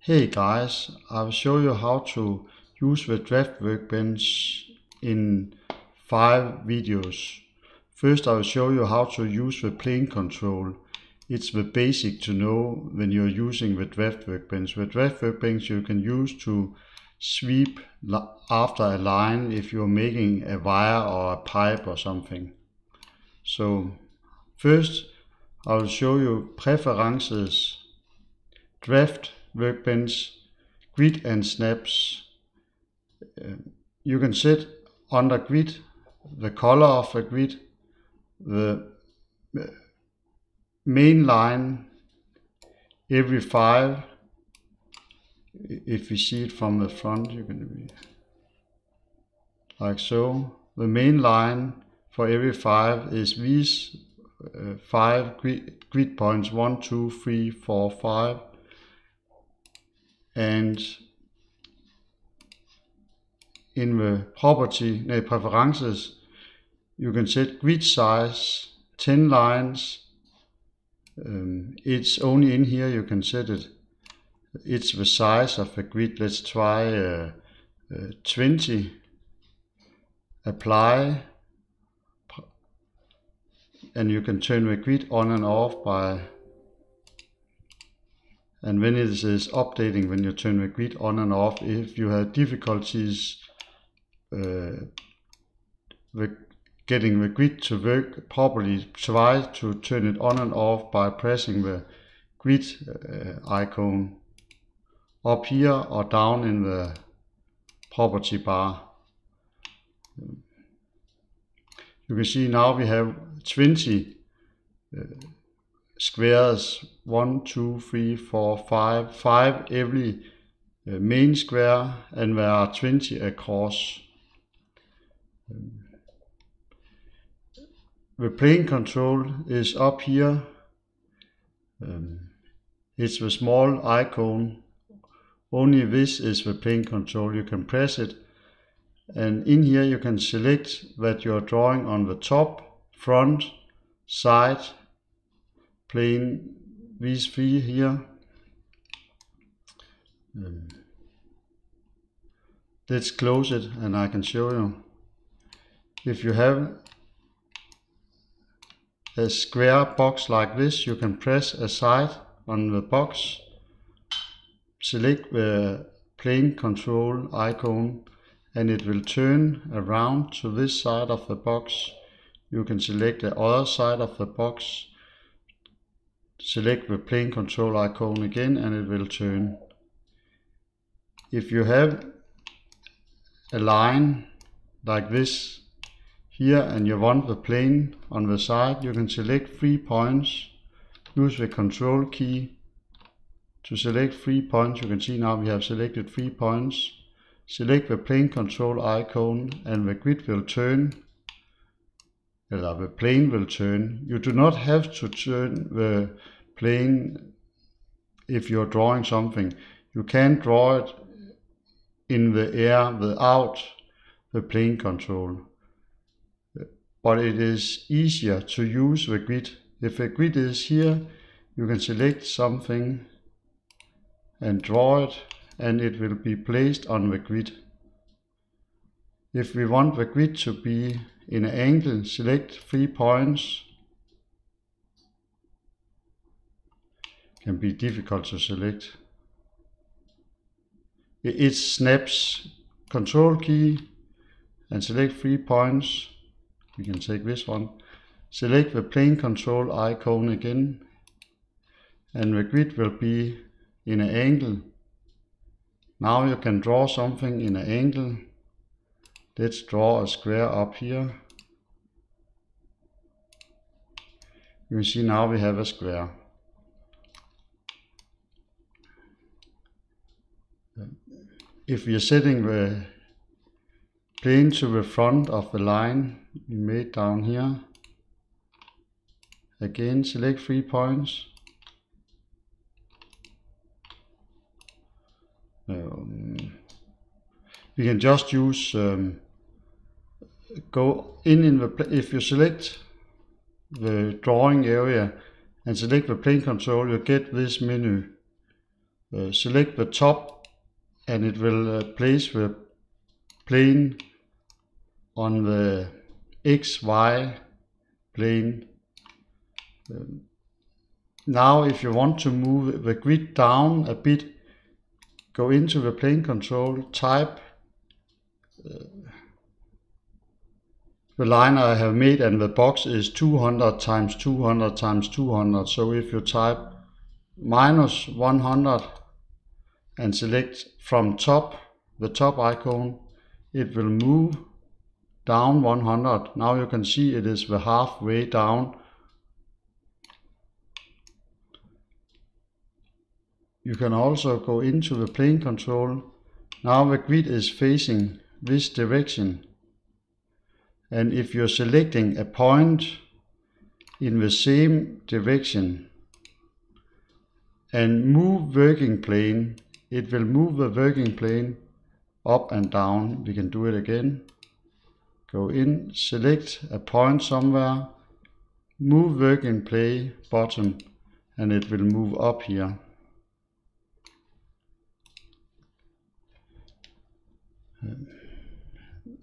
Hey guys, I will show you how to use the draft workbench in five videos. First I will show you how to use the plane control. It's the basic to know when you're using the draft workbench. The draft workbench you can use to sweep after a line if you're making a wire or a pipe or something. So first I will show you preferences, draft workbench, grid and snaps. Uh, you can set under grid the color of the grid, the main line every five. If you see it from the front, you can be like so. The main line for every five is these uh, five grid, grid points one, two, three, four, five and in the property, no, preferences, you can set grid size, 10 lines. Um, it's only in here you can set it. It's the size of the grid. Let's try uh, uh, 20. Apply. And you can turn the grid on and off by and when it is updating when you turn the grid on and off if you have difficulties uh, getting the grid to work properly try to turn it on and off by pressing the grid uh, icon up here or down in the property bar. You can see now we have 20 uh, squares one, two, three, four, five, five every uh, main square and there are 20 across. Um, the plane control is up here. Um, it's the small icon. Only this is the plane control. You can press it and in here you can select that you're drawing on the top, front, side plane these three here. Um, let's close it and I can show you. If you have a square box like this, you can press aside on the box, select the plane control icon and it will turn around to this side of the box. You can select the other side of the box select the plane control icon again and it will turn. If you have a line like this here and you want the plane on the side, you can select three points, use the control key to select three points. You can see now we have selected three points. Select the plane control icon and the grid will turn the plane will turn. You do not have to turn the plane if you're drawing something. You can draw it in the air without the plane control. But it is easier to use the grid. If the grid is here, you can select something and draw it and it will be placed on the grid. If we want the grid to be in an angle, select three points. Can be difficult to select. It snaps control key and select three points. We can take this one. Select the plane control icon again and the grid will be in an angle. Now you can draw something in an angle Let's draw a square up here. You can see now we have a square. If we are setting the plane to the front of the line we made down here, again select three points. Um, we can just use um, go in in the if you select the drawing area and select the plane control you get this menu uh, select the top and it will uh, place the plane on the XY plane. Um, now if you want to move the grid down a bit, go into the plane control, type uh, the line I have made and the box is 200 times 200 times 200. So if you type minus 100 and select from top, the top icon, it will move down 100. Now you can see it is the halfway down. You can also go into the plane control. Now the grid is facing this direction. And if you're selecting a point in the same direction and move working plane, it will move the working plane up and down. We can do it again go in, select a point somewhere, move working plane button and it will move up here.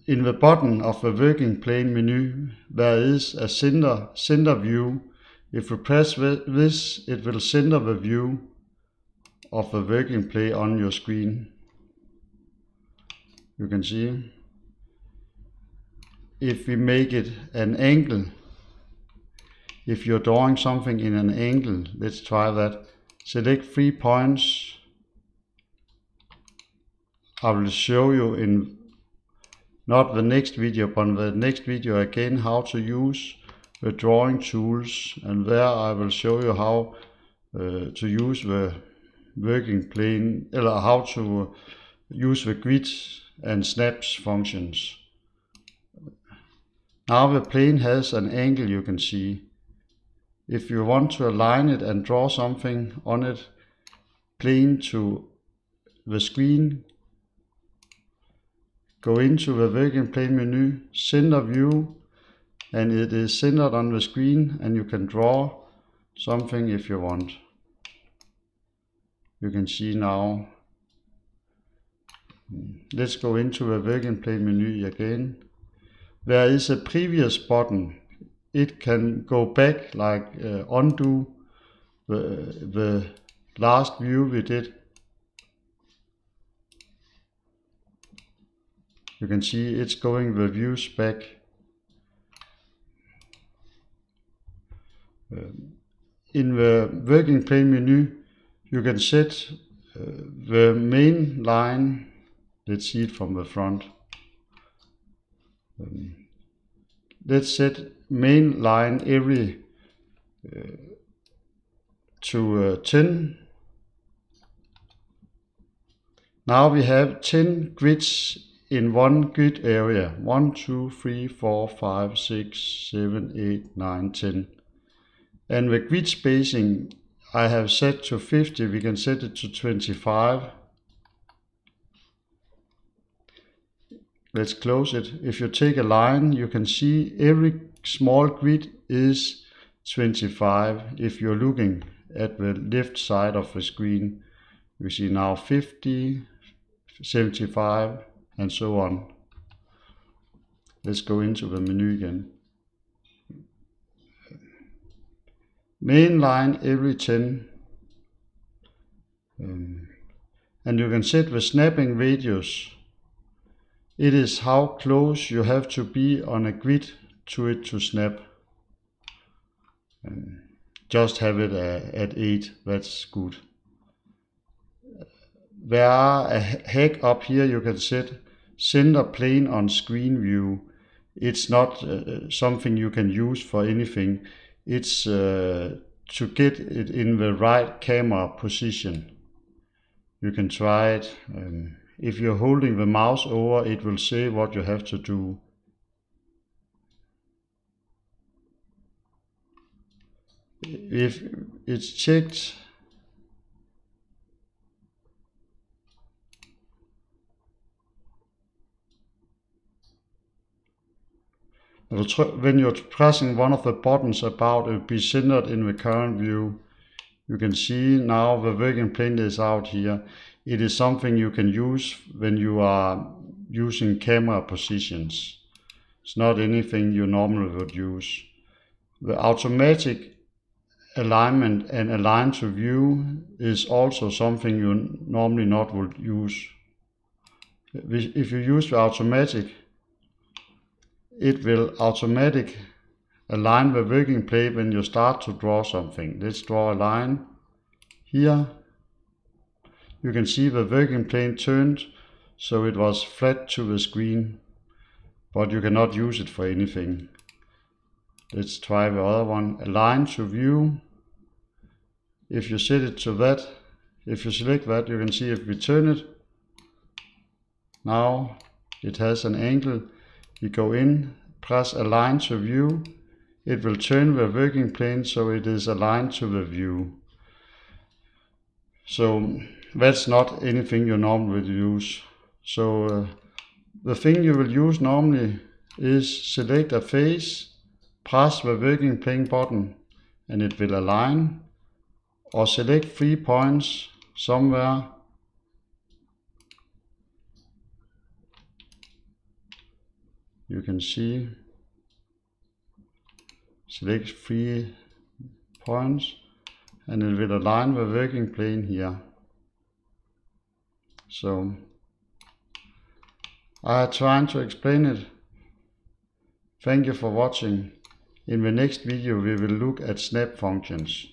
In the bottom of the working plane menu there is a center, center view. If you press this it will center the view of the working plane on your screen. You can see if we make it an angle, if you're drawing something in an angle, let's try that. Select three points. I will show you in not the next video, but the next video again how to use the drawing tools and there I will show you how uh, to use the working plane, or how to use the grid and snaps functions. Now the plane has an angle you can see. If you want to align it and draw something on it, plane to the screen, go into the working plane menu, center view, and it is centered on the screen and you can draw something if you want. You can see now. Let's go into the working plane menu again there is a previous button. It can go back like uh, undo the, the last view we did. You can see it's going the views back. Um, in the working plane menu, you can set uh, the main line, let's see it from the front. Um, let's set main line every uh, to uh, 10. Now we have 10 grids in one grid area. 1, 2, 3, 4, 5, 6, 7, 8, 9, 10. And the grid spacing I have set to 50, we can set it to 25 Let's close it. If you take a line, you can see every small grid is 25. If you're looking at the left side of the screen, you see now 50, 75, and so on. Let's go into the menu again. Main line every 10. Um, and you can set the snapping radius it is how close you have to be on a grid to it to snap. And just have it uh, at 8, that's good. There are a hack up here you can set center plane on screen view. It's not uh, something you can use for anything. It's uh, to get it in the right camera position. You can try it. Um, if you're holding the mouse over, it will say what you have to do. If it's checked, when you're pressing one of the buttons about it be centered in the current view. you can see now the working plane is out here. It is something you can use when you are using camera positions. It's not anything you normally would use. The automatic alignment and align to view is also something you normally not would use. If you use the automatic, it will automatic align the working plane when you start to draw something. Let's draw a line here. You can see the working plane turned so it was flat to the screen, but you cannot use it for anything. Let's try the other one. Align to view. If you set it to that, if you select that, you can see if we turn it, now it has an angle. We go in, press align to view. It will turn the working plane so it is aligned to the view. So that's not anything you normally use. So uh, the thing you will use normally is select a face, press the working plane button and it will align or select three points somewhere you can see select three points and it will align the working plane here. So I tried to explain it. Thank you for watching. In the next video we will look at snap functions